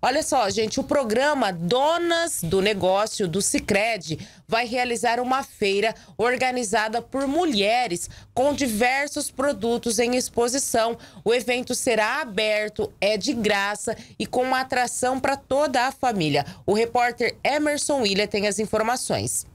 Olha só, gente, o programa Donas do Negócio do Sicredi vai realizar uma feira organizada por mulheres com diversos produtos em exposição. O evento será aberto, é de graça e com uma atração para toda a família. O repórter Emerson William tem as informações.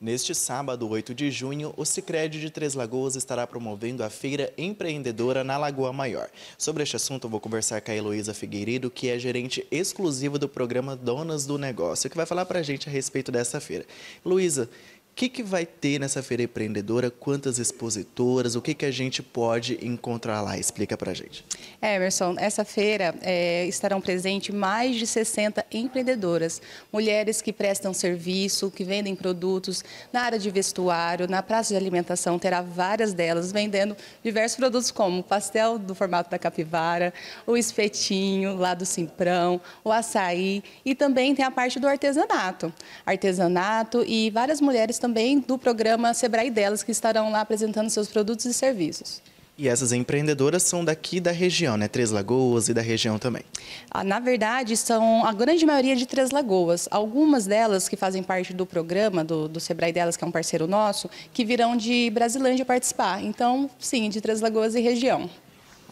Neste sábado, 8 de junho, o Sicredi de Três Lagoas estará promovendo a Feira Empreendedora na Lagoa Maior. Sobre este assunto, eu vou conversar com a Heloísa Figueiredo, que é gerente exclusiva do programa Donas do Negócio, que vai falar para a gente a respeito dessa feira. Heloísa, que, que vai ter nessa feira empreendedora? Quantas expositoras? O que, que a gente pode encontrar lá? Explica para a gente. Emerson, essa feira é, estarão presentes mais de 60 empreendedoras, mulheres que prestam serviço, que vendem produtos na área de vestuário, na praça de alimentação, terá várias delas vendendo diversos produtos como pastel do formato da capivara, o espetinho lá do Simprão, o açaí e também tem a parte do artesanato. Artesanato e várias mulheres também do programa Sebrae Delas, que estarão lá apresentando seus produtos e serviços. E essas empreendedoras são daqui da região, né? Três Lagoas e da região também. Ah, na verdade, são a grande maioria de Três Lagoas. Algumas delas que fazem parte do programa do, do Sebrae delas, que é um parceiro nosso, que virão de Brasilândia participar. Então, sim, de Três Lagoas e região.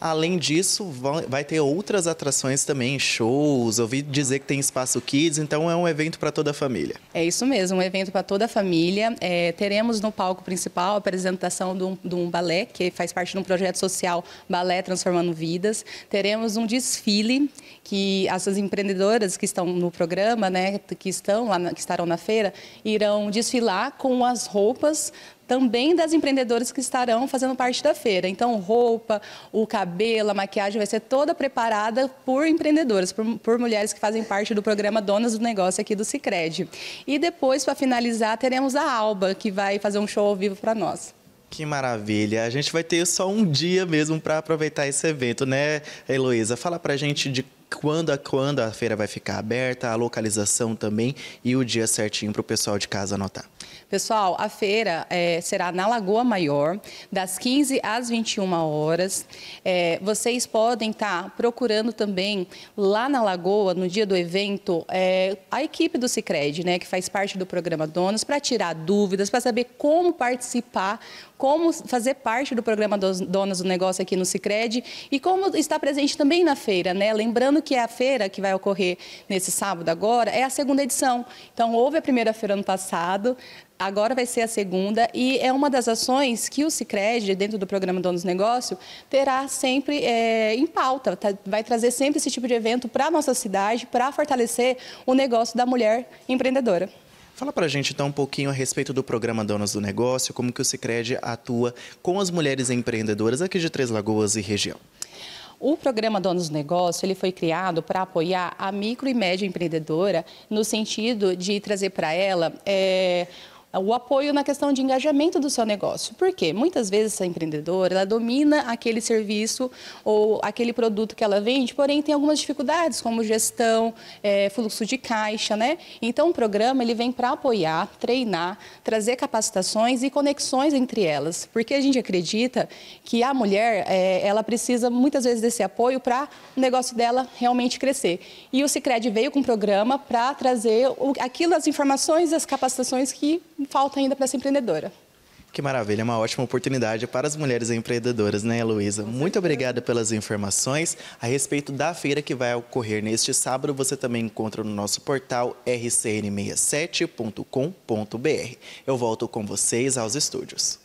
Além disso, vai ter outras atrações também, shows. Ouvi dizer que tem espaço kids, então é um evento para toda a família. É isso mesmo, um evento para toda a família. É, teremos no palco principal a apresentação de um, de um, balé, que faz parte de um projeto social Balé Transformando Vidas. Teremos um desfile que essas empreendedoras que estão no programa, né, que estão lá, que estarão na feira, irão desfilar com as roupas também das empreendedoras que estarão fazendo parte da feira. Então, roupa, o cabelo, a maquiagem vai ser toda preparada por empreendedoras, por, por mulheres que fazem parte do programa Donas do Negócio aqui do Cicred. E depois, para finalizar, teremos a Alba, que vai fazer um show ao vivo para nós. Que maravilha! A gente vai ter só um dia mesmo para aproveitar esse evento, né, Heloísa? Fala para gente de quando a, quando a feira vai ficar aberta, a localização também e o dia certinho para o pessoal de casa anotar. Pessoal, a feira é, será na Lagoa Maior, das 15 às 21 horas. É, vocês podem estar tá procurando também lá na Lagoa, no dia do evento, é, a equipe do Cicred, né, que faz parte do programa Donos, para tirar dúvidas, para saber como participar, como fazer parte do programa Donas do Negócio aqui no Cicred e como estar presente também na feira, né? Lembrando que a feira que vai ocorrer nesse sábado agora é a segunda edição. Então, houve a primeira feira ano passado, Agora vai ser a segunda e é uma das ações que o Cicred, dentro do programa Donos do Negócio, terá sempre é, em pauta. Tá, vai trazer sempre esse tipo de evento para a nossa cidade, para fortalecer o negócio da mulher empreendedora. Fala para a gente então um pouquinho a respeito do programa Donas do Negócio, como que o Cicred atua com as mulheres empreendedoras aqui de Três Lagoas e região. O programa Donos do Negócio ele foi criado para apoiar a micro e média empreendedora no sentido de trazer para ela é, o apoio na questão de engajamento do seu negócio. Por quê? Muitas vezes essa empreendedora, ela domina aquele serviço ou aquele produto que ela vende, porém tem algumas dificuldades, como gestão, é, fluxo de caixa, né? Então, o programa, ele vem para apoiar, treinar, trazer capacitações e conexões entre elas, porque a gente acredita que a mulher, é, ela precisa muitas vezes desse apoio para o negócio dela realmente crescer. E o Cicred veio com um programa para trazer o, aquilo, as informações, as capacitações que falta ainda para ser empreendedora. Que maravilha, uma ótima oportunidade para as mulheres empreendedoras, né, Luísa? Muito obrigada pelas informações. A respeito da feira que vai ocorrer neste sábado, você também encontra no nosso portal rcn67.com.br. Eu volto com vocês aos estúdios.